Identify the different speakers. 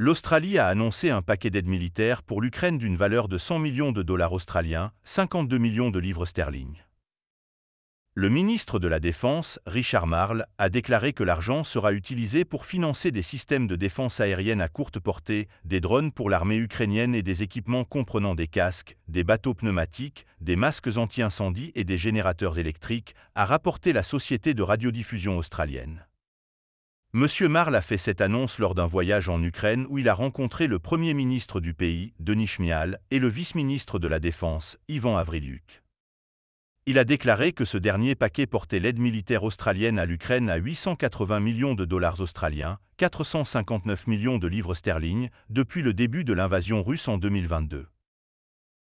Speaker 1: l'Australie a annoncé un paquet d'aide militaire pour l'Ukraine d'une valeur de 100 millions de dollars australiens, 52 millions de livres sterling. Le ministre de la Défense, Richard Marles, a déclaré que l'argent sera utilisé pour financer des systèmes de défense aérienne à courte portée, des drones pour l'armée ukrainienne et des équipements comprenant des casques, des bateaux pneumatiques, des masques anti-incendie et des générateurs électriques, a rapporté la société de radiodiffusion australienne. Monsieur Marle a fait cette annonce lors d'un voyage en Ukraine où il a rencontré le Premier ministre du pays, Denis Shmyhal, et le vice-ministre de la Défense, Ivan Avrilyuk. Il a déclaré que ce dernier paquet portait l'aide militaire australienne à l'Ukraine à 880 millions de dollars australiens, 459 millions de livres sterling, depuis le début de l'invasion russe en 2022.